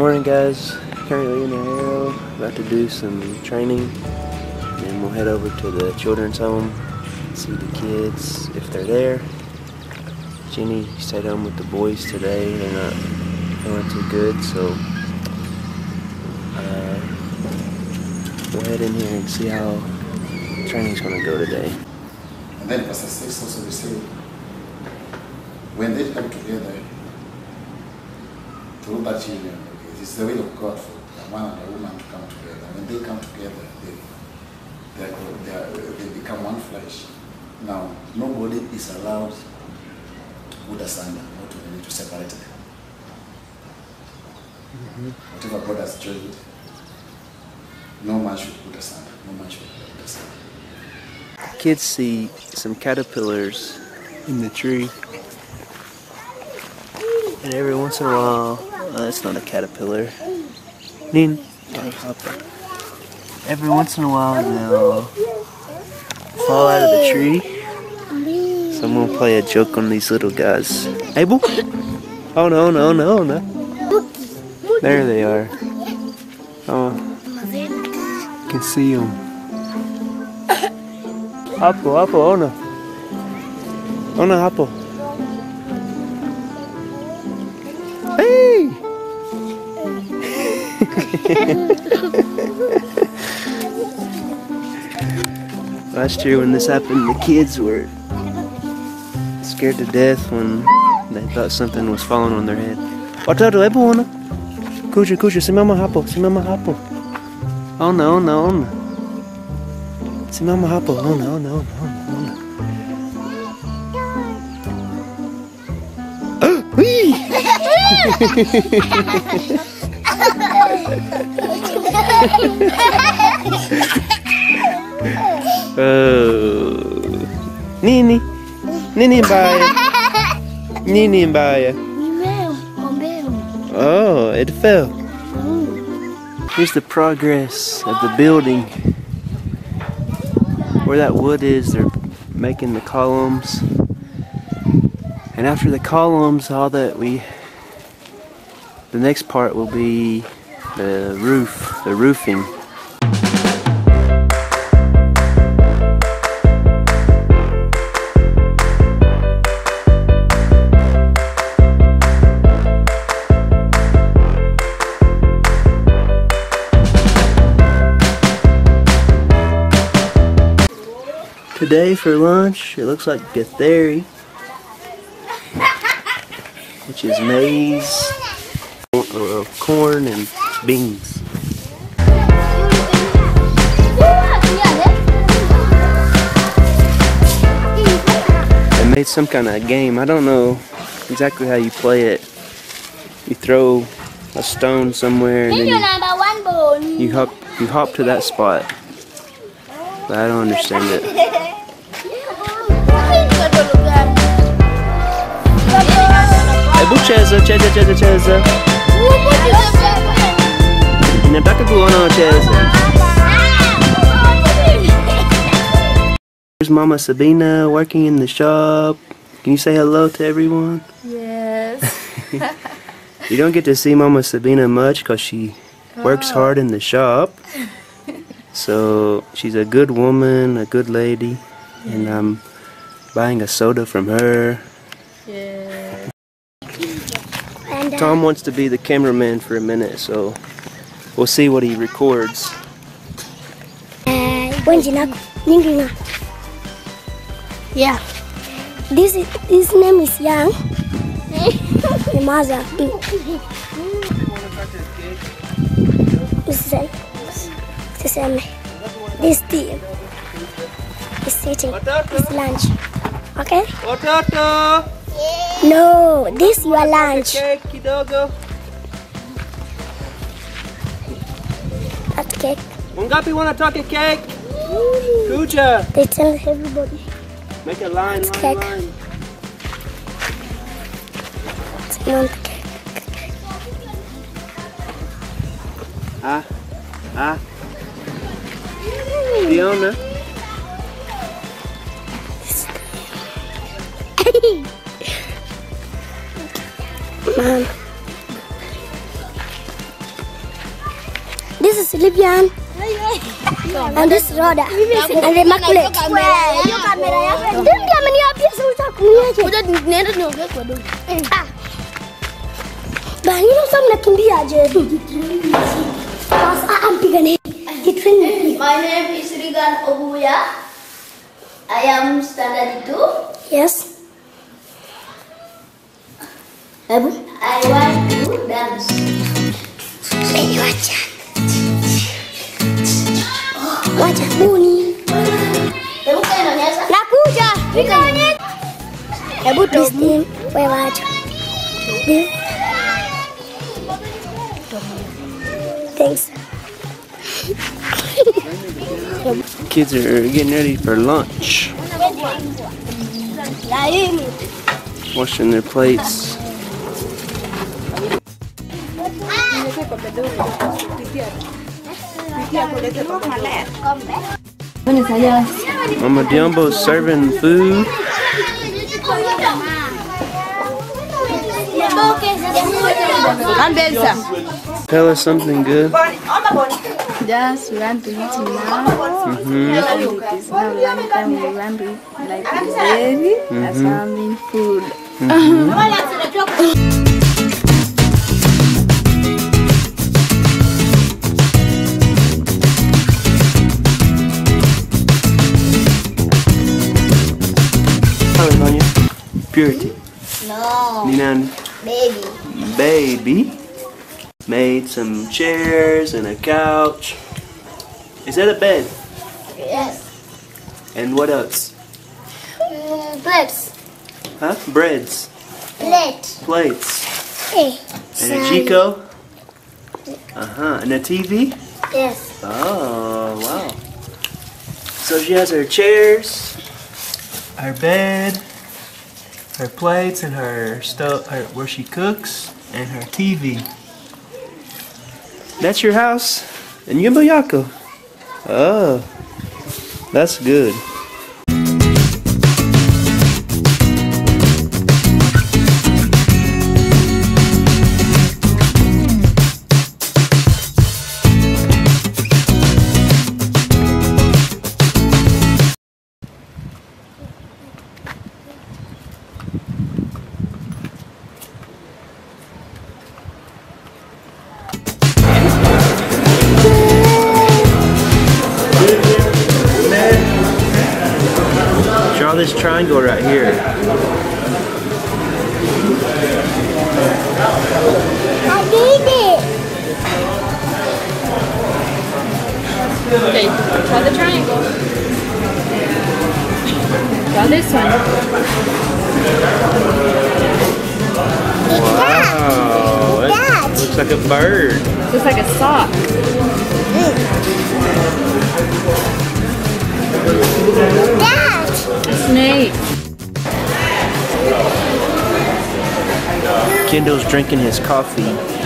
morning guys, currently in the arrow, about to do some training then we'll head over to the children's home, see the kids if they're there. Jenni stayed home with the boys today, they're not feeling too good so uh, we'll head in here and see how training's gonna go today. And then verse 6 also say, when they come together, through that union, is the will of God for a man and a woman to come together. When they come together, they, they, are, they, are, they become one flesh. Now, nobody is allowed to put asunder or to, to separate them. Mm-hmm. Whatever God has joined, no man should put asunder. No man should put asunder. Kids see some caterpillars in the tree. And every once in a while, uh, that's not a caterpillar. Nin, every once in a while they'll fall out of the tree. So I'm gonna play a joke on these little guys. Abel? Oh no, no, no, no. There they are. Oh, you can see them. Apple, apple, oh no. Oh no, apple. Last year when this happened, the kids were scared to death when they thought something was falling on their head. Watoto, hebu ona. Kuja, kuja, simama hapo, simama hapo. Oh no, no. Simama hapo. Oh no, no, no, no. Whee! oh. Nini? Nini mbaya? Nini mbaya? Oh, it fell. Here's the progress of the building. Where that wood is, they're making the columns. And after the columns, all that we, the next part will be the roof, the roofing. Today for lunch, it looks like githeri, which is maize, corn, and beans. They made some kind of game. I don't know exactly how you play it. You throw a stone somewhere and then you, you hop you hop to that spot. But I don't understand it. Hebu cheza cheza cheza cheza. Nataka kuona wacheza. Here's Mama Sabina working in the shop. Can you say hello to everyone? Yes. You don't get to see Mama Sabina much because she works oh. hard in the shop. So she's a good woman, a good lady, and I'm buying a soda from her. Yeah. Tom wants to be the cameraman for a minute, so we'll see what he records. Uh, Wenji nako nyingi na Yeah. this is, his name is Young. the mother. Usiseme. Usiseme. This team is sitting. It's lunch. Okay? Watoto! No, this your lunch. Cake kidogo. wanna Wangapi wanataka cake? Kuja. They tell everybody. Make a line, line, cake. line. It's not cake. Ah, ah. Fiona. Mom. Is Sylvian. And this is Rhoda. And Immaculate. Hiyo kamera yako. Ndio ameniambia sasa utakumiaje. Kuja niende niongee kwa dogo. Ah. Bani sasa mnakimbiaje? Sasa ampigane. Jitreni. My name is Regan Obuya. I am standard 2. Yes. Hebu. I want to dance. Hey, wacha. Wacha buni. Hebu kae. Nakuja. Nikaonyesha. Hebu tobu. Wewe wacha. Thanks. Kids are getting ready for lunch, washing their plates. Ah. Mama Diombo's serving food. Tell us something good. Just want to eat now. hmm It is now lunch. We want to eat like gravy and something food. Tell Purity. No, Ninan baby. baby made some chairs and a couch. Is that a bed? Yes. And what else? Mm, plates. Huh? Breads, Plates. plates, Hey. and a Chico. Uh huh. And a TV. Yes. Oh wow. So she has her chairs, her bed, her plates, and her stove, her, where she cooks, and her TV. That's your house in Yumbayako. Oh, that's good. Draw this triangle right here. I did it. Okay, draw the triangle. Draw this one. Wow, that looks like a bird. Looks like a sock. Dad. A snake. Kendall's drinking his coffee.